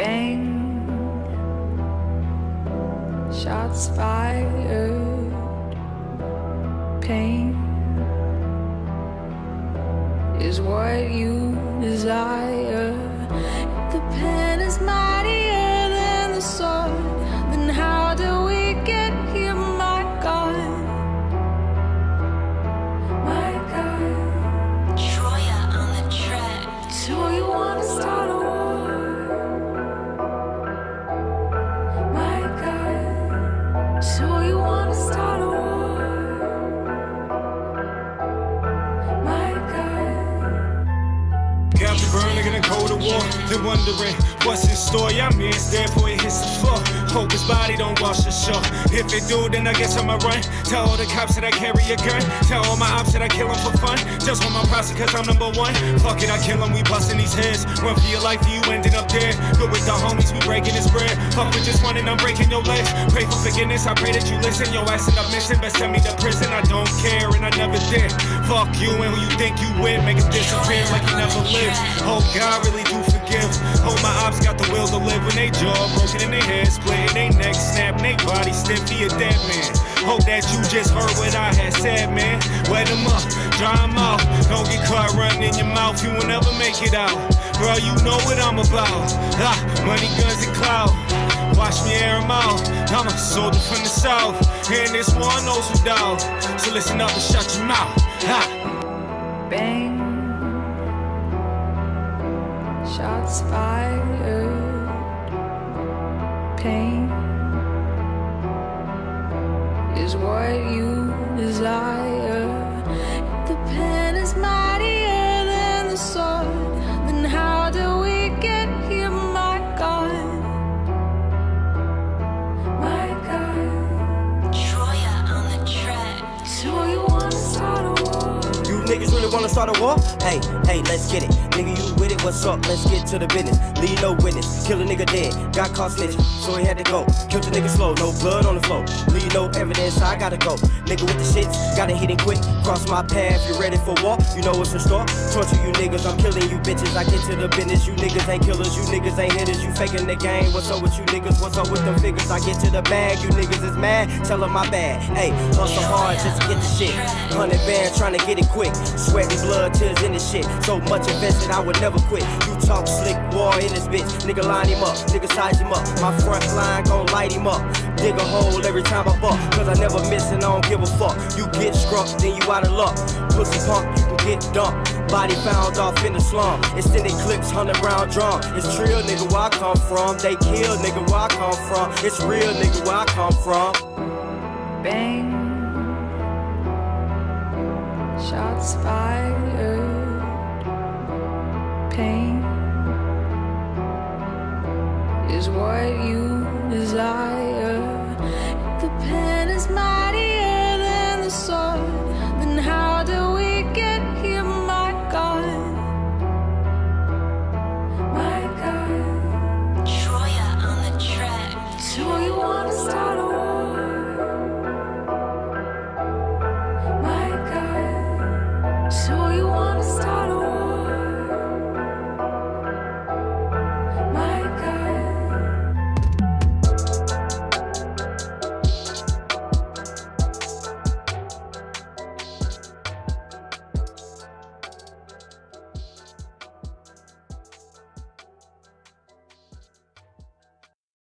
Bang. Shots fired. Pain is what you desire. God. Captain Burn, nigga, done go to war. Then wondering what's in store. Yeah, I'm is there for it hits the floor. Hope his body don't wash ashore. If it do, then I guess I'ma run. Tell all the cops that I carry a gun. Tell all my ops that I kill for fun. Just want my process cause I'm number one. Fuck it, I kill 'em, we busting these heads. Run for your life, you ending up dead. Good with the homies, we breaking this bread. Fuck with just one and I'm breaking your legs. Pray for forgiveness, I pray that you listen. Your ass end up missing, but send me to prison. I don't care and I never did. Fuck you and who you think you with. Make it disappear like you never lived. Hope God, really do forgive. Hope my ops got the will to live when they jaw broken and they head split they neck snap and they body stiff. Be a dead man. Hope that you just heard what I had said, man. Wet them up, dry them out. Don't get caught running in your mouth, you will never make it out. Bro, you know what I'm about. Ah, money, guns, and clout. Watch me air 'em out. I'm a soldier from the south. And this one knows who doubt. So listen up and shut your mouth. Ha! Bang. Shots fired. Pain is what you desire. Wanna start a war? Hey, hey, let's get it. Nigga, you with it? What's up? Let's get to the business. Leave no witness. Kill a nigga dead. Got caught snitching, so he had to go. Killed the nigga slow, no blood on the floor. Leave no evidence, I gotta go. Nigga with the shits, gotta hit it quick. Cross my path, you ready for war? You know what's in store? Torture you niggas, I'm killing you bitches. I get to the business. You niggas ain't killers, you niggas ain't hitters. You faking the game. What's up with you niggas? What's up with them figures? I get to the bag, you niggas is mad. Tell 'em my bad. Hey, hustle hard just to get the shit. Hundred band trying to get it quick. Sweating blood, tears in the shit. So much invested, I would never quit. You talk slick, war in this bitch. Nigga line him up, nigga size him up. My front line gon' light him up. Dig a hole every time I buck. Cause I never miss and I don't give a fuck. You get struck, then you out of luck. Pussy punk, you can get dumped. Body found off in the slum. Extended clips, hundred round drum. It's real, nigga, where I come from. They kill, nigga, where I come from. It's real, nigga, where I come from. Bang. Shots fired. Pain is what you desire.